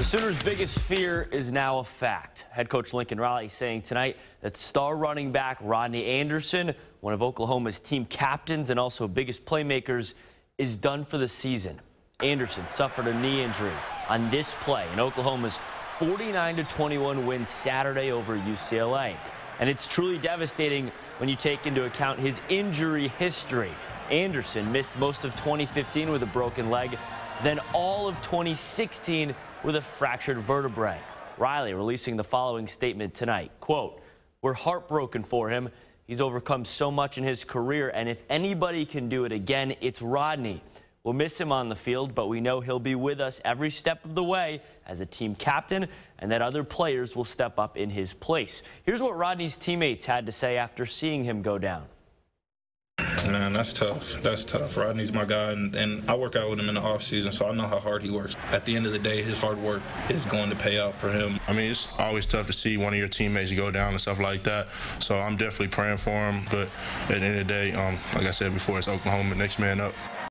The Sooners' biggest fear is now a fact. Head coach Lincoln Riley saying tonight that star running back Rodney Anderson, one of Oklahoma's team captains and also biggest playmakers, is done for the season. Anderson suffered a knee injury on this play in Oklahoma's 49-21 win Saturday over UCLA. And it's truly devastating when you take into account his injury history. Anderson missed most of 2015 with a broken leg, then all of 2016 with a fractured vertebrae. Riley releasing the following statement tonight, quote, we're heartbroken for him. He's overcome so much in his career, and if anybody can do it again, it's Rodney. We'll miss him on the field, but we know he'll be with us every step of the way as a team captain and that other players will step up in his place. Here's what Rodney's teammates had to say after seeing him go down. Man, that's tough. That's tough. Rodney's my guy, and, and I work out with him in the off season, so I know how hard he works. At the end of the day, his hard work is going to pay out for him. I mean, it's always tough to see one of your teammates go down and stuff like that. So I'm definitely praying for him. But at the end of the day, um, like I said before, it's Oklahoma, next man up.